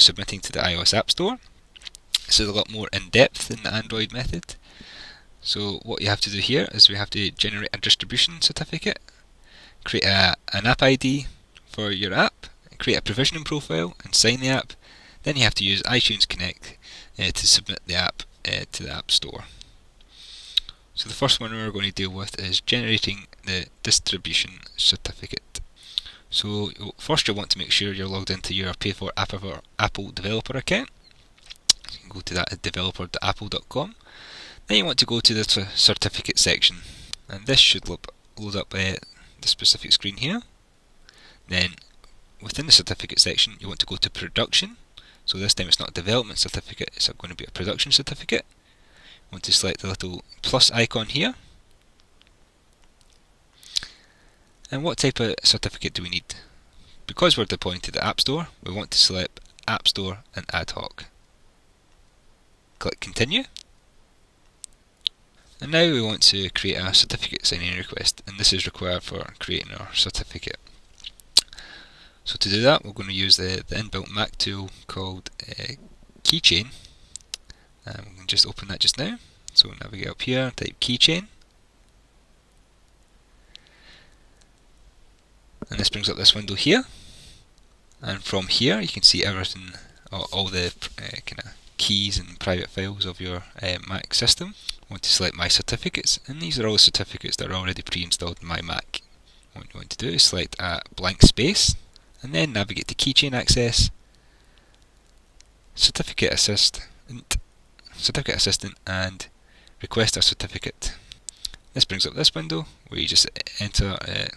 submitting to the iOS App Store. This is a lot more in depth than the Android method. So what you have to do here is we have to generate a distribution certificate, create a, an app ID for your app, create a provisioning profile and sign the app. Then you have to use iTunes Connect uh, to submit the app uh, to the App Store. So the first one we're going to deal with is generating the distribution certificate. So first you'll want to make sure you're logged into your Pay for Apple developer account. You can go to that at developer.apple.com. Then you want to go to the certificate section and this should load up uh, the specific screen here. Then within the certificate section you want to go to production so this time it's not a development certificate, it's going to be a production certificate. You want to select the little plus icon here. And what type of certificate do we need? Because we're deploying to the App Store, we want to select App Store and Ad Hoc. Click Continue. And now we want to create a certificate signing request, and this is required for creating our certificate. So to do that, we're going to use the, the inbuilt Mac tool called uh, Keychain. Um, we can just open that just now. So navigate up here, type Keychain. And this brings up this window here. And from here, you can see everything, all, the uh, kind of keys and private files of your uh, Mac system. I want to select My Certificates, and these are all the certificates that are already pre-installed in my Mac. What you want to do is select a blank space, and then navigate to keychain access, certificate assistant, certificate assistant and request a certificate. This brings up this window where you just enter uh,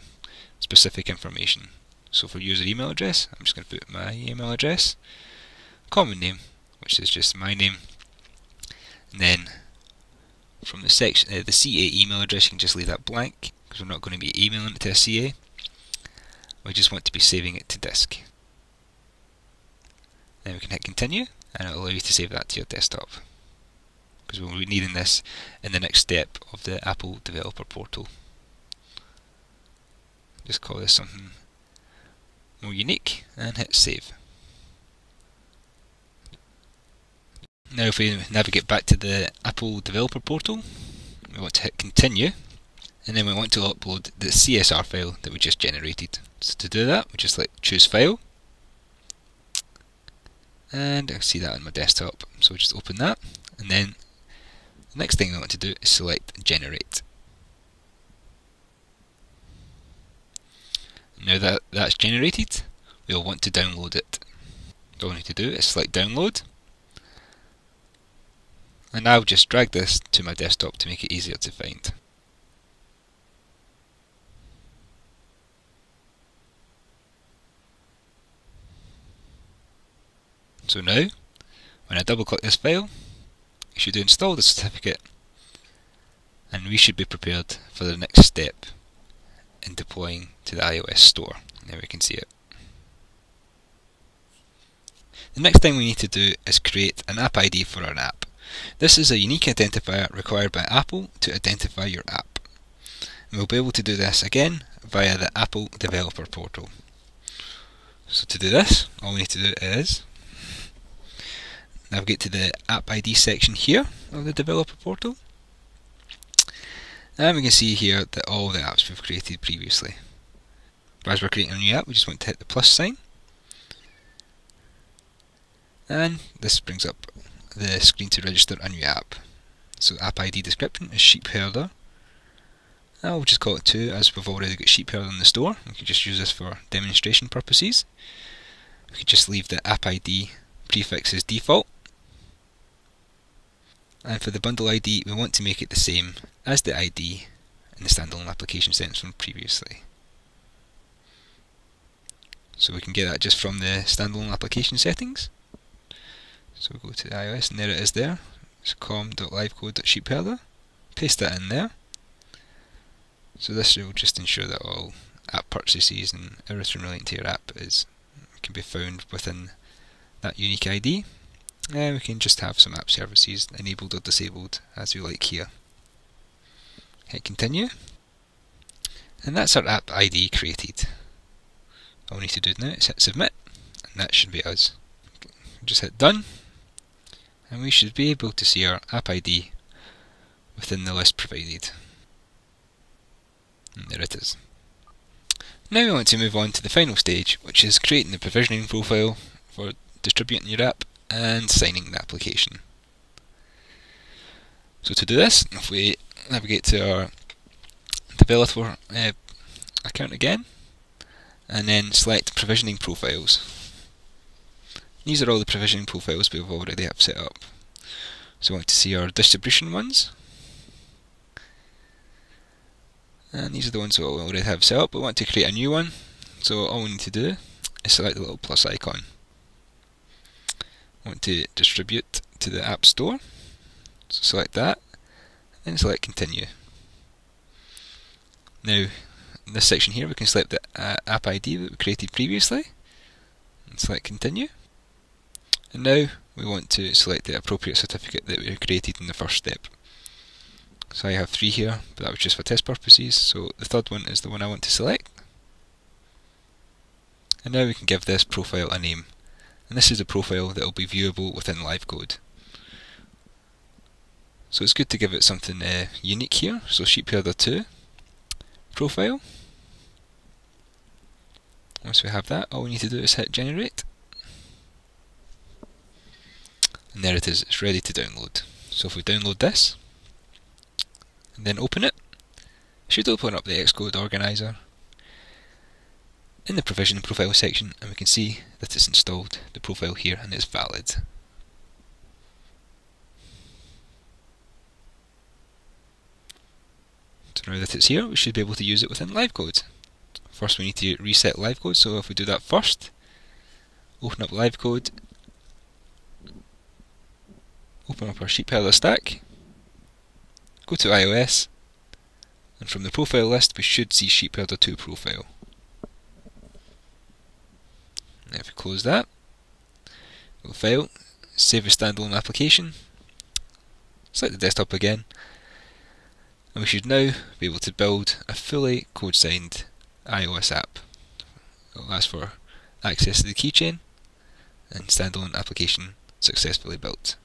specific information. So for user email address, I'm just going to put my email address, common name, which is just my name, and then from the section, uh, the CA email address, you can just leave that blank because we're not going to be emailing it to a CA. We just want to be saving it to disk. Then we can hit continue and it will allow you to save that to your desktop because we'll be needing this in the next step of the Apple Developer Portal. Just call this something more unique and hit save. Now if we navigate back to the Apple Developer Portal, we want to hit continue and then we want to upload the CSR file that we just generated. So to do that, we just like choose file, and I see that on my desktop. So we just open that, and then the next thing we want to do is select generate. Now that that's generated, we'll want to download it. All we need to do is select download, and I'll just drag this to my desktop to make it easier to find. So now, when I double click this file, it should install the certificate and we should be prepared for the next step in deploying to the iOS store. There we can see it. The next thing we need to do is create an app ID for our app. This is a unique identifier required by Apple to identify your app. And we'll be able to do this again via the Apple Developer Portal. So to do this, all we need to do is navigate to the App ID section here of the developer portal. And we can see here that all the apps we've created previously. As we're creating a new app, we just want to hit the plus sign. And this brings up the screen to register a new app. So app ID description is sheep herder. I'll just call it 2 as we've already got sheep herder in the store. We can just use this for demonstration purposes. We can just leave the app ID prefix as default and for the bundle ID we want to make it the same as the ID in the standalone application settings from previously. So we can get that just from the standalone application settings. So we go to iOS and there it is there. It's com.livecode.sheepherder. Paste that in there. So this will just ensure that all app purchases and everything relating to your app is can be found within that unique ID and we can just have some app services enabled or disabled as we like here. Hit continue and that's our app ID created. All we need to do now is hit submit and that should be us. just hit done and we should be able to see our app ID within the list provided. And there it is. Now we want to move on to the final stage, which is creating the provisioning profile for distributing your app and signing the application. So to do this, if we navigate to our developer uh, account again, and then select provisioning profiles. These are all the provisioning profiles we've already have set up. So we want to see our distribution ones. And these are the ones that we already have set up. We want to create a new one. So all we need to do is select the little plus icon. We want to distribute to the App Store. So select that, and select continue. Now, in this section here we can select the uh, app ID that we created previously, and select continue. And now we want to select the appropriate certificate that we created in the first step. So I have three here, but that was just for test purposes, so the third one is the one I want to select. And now we can give this profile a name. And this is a profile that will be viewable within LiveCode. So it's good to give it something uh, unique here, so Sheepherder 2 profile. Once we have that, all we need to do is hit generate and there it is, it's ready to download. So if we download this, and then open it, it should open up the Xcode organizer in the provision profile section and we can see that it's installed the profile here and it's valid. So now that it's here we should be able to use it within LiveCode. First we need to reset LiveCode so if we do that first, open up LiveCode open up our sheet Sheepherder stack, go to iOS, and from the profile list we should see Sheepherder 2 profile. If we close that, go File, Save as Standalone Application, select the desktop again, and we should now be able to build a fully code-signed iOS app. It'll ask for access to the keychain and standalone application successfully built.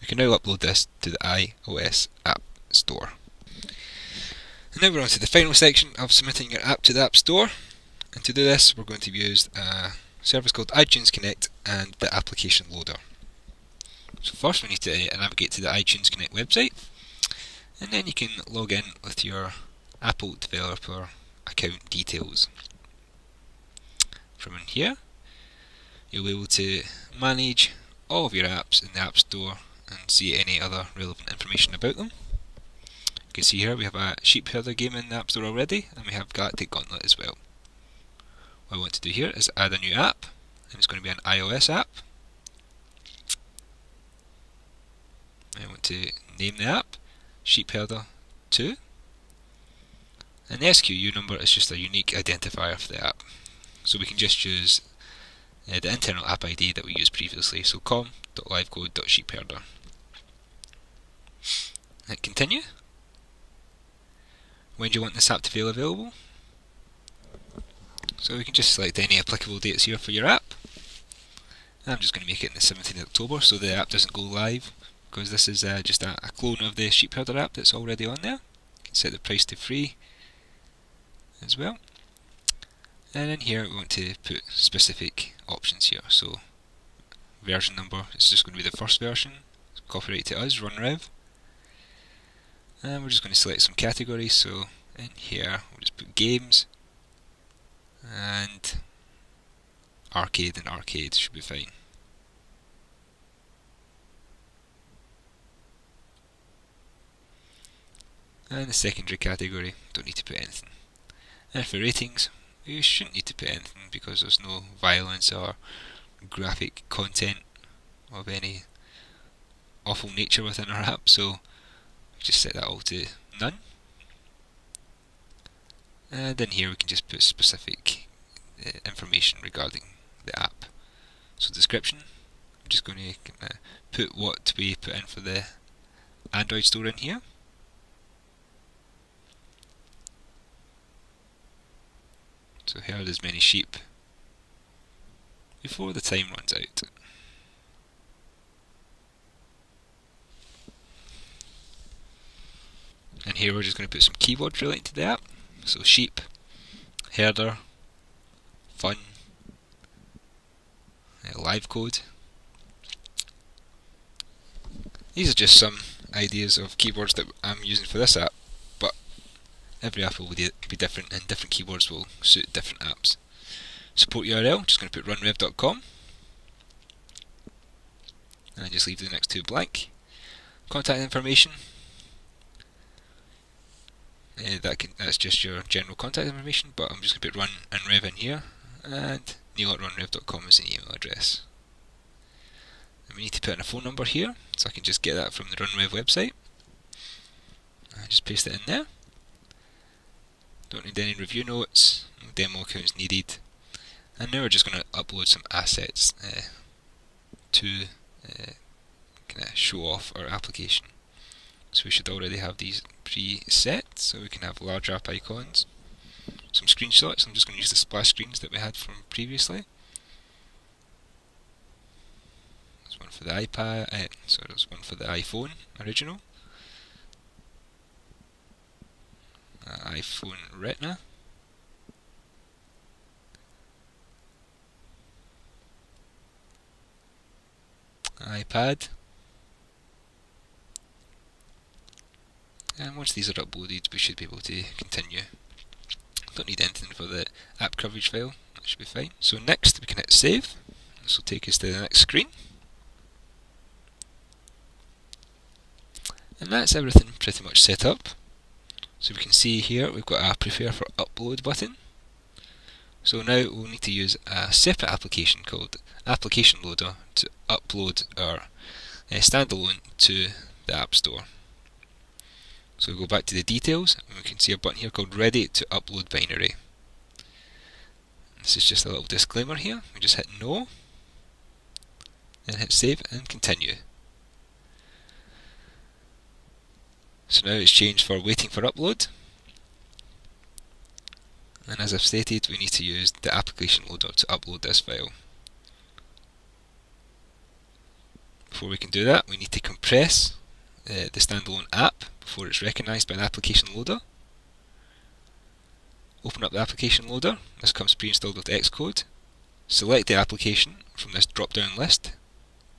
We can now upload this to the iOS App Store. And now we're on to the final section of submitting your app to the App Store. And to do this, we're going to use a service called iTunes Connect and the application loader. So first we need to navigate to the iTunes Connect website and then you can log in with your Apple developer account details. From in here you'll be able to manage all of your apps in the App Store and see any other relevant information about them. You can see here we have a Sheepherder game in the App Store already, and we have Galactic Gauntlet as well. What I want to do here is add a new app, and it's going to be an iOS app. I want to name the app Sheepherder 2. And the SKU number is just a unique identifier for the app. So we can just use uh, the internal app ID that we used previously, so com.livecode.sheepherder. Hit continue. When do you want this app to feel available? So we can just select any applicable dates here for your app. I'm just going to make it in the 17th of October so the app doesn't go live because this is uh, just a, a, clone of the Sheepherder app that's already on there. You can set the price to free as well. And in here we want to put specific options here. So version number it's just going to be the first version. Copyright to us, RunRev. And we're just going to select some categories. So in here we'll just put games and arcade and arcade should be fine. And the secondary category, don't need to put anything. And for ratings, you shouldn't need to put anything because there's no violence or graphic content of any awful nature within our app, so just set that all to none. And then here we can just put specific uh, information regarding the app. So description, I'm just going to put what we put in for the Android store in here. So herd as many sheep before the time runs out. And here we're just going to put some keywords related to the app. So sheep, herder, fun, LiveCode. These are just some ideas of keywords that I'm using for this app, but every app will be different and different keywords will suit different apps. Support URL, just going to put runrev.com and I just leave the next two blank. Contact information, uh, that can, that's just your general contact information, but I'm just going to put run and rev in here, and neil is an email address. And we need to put in a phone number here, so I can just get that from the RunRev website. I just paste it in there. Don't need any review notes, no demo accounts needed. And now we're just going to upload some assets uh, to uh, kind of show off our application. So we should already have these preset, so we can have large app icons. Some screenshots, I'm just going to use the splash screens that we had from previously. There's one for the iPad, uh, sorry, there's one for the iPhone original. Uh, iPhone Retina. iPad. And once these are uploaded, we should be able to continue. Don't need anything for the app coverage file, that should be fine. So next we can hit save. This will take us to the next screen. And that's everything pretty much set up. So we can see here we've got a prepare for upload button. So now we'll need to use a separate application called Application Loader to upload our uh, standalone to the App Store. So we go back to the details and we can see a button here called ready to upload binary. This is just a little disclaimer here. We just hit no, then hit save and continue. So now it's changed for waiting for upload. And as I've stated, we need to use the application loader to upload this file. Before we can do that, we need to compress uh, the standalone app before it's recognised by the application loader. Open up the application loader, this comes pre-installed with Xcode. Select the application from this drop-down list,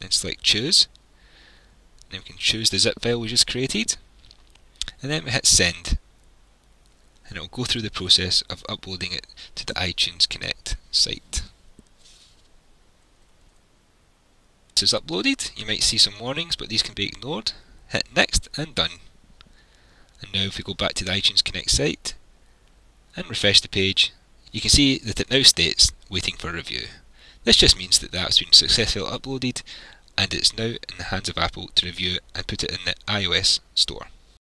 then select choose. Then we can choose the zip file we just created, and then we hit send. And it will go through the process of uploading it to the iTunes Connect site. This is uploaded, you might see some warnings but these can be ignored. Hit next and done. And now if we go back to the iTunes Connect site and refresh the page, you can see that it now states waiting for review. This just means that the app's been successfully uploaded and it's now in the hands of Apple to review and put it in the iOS store.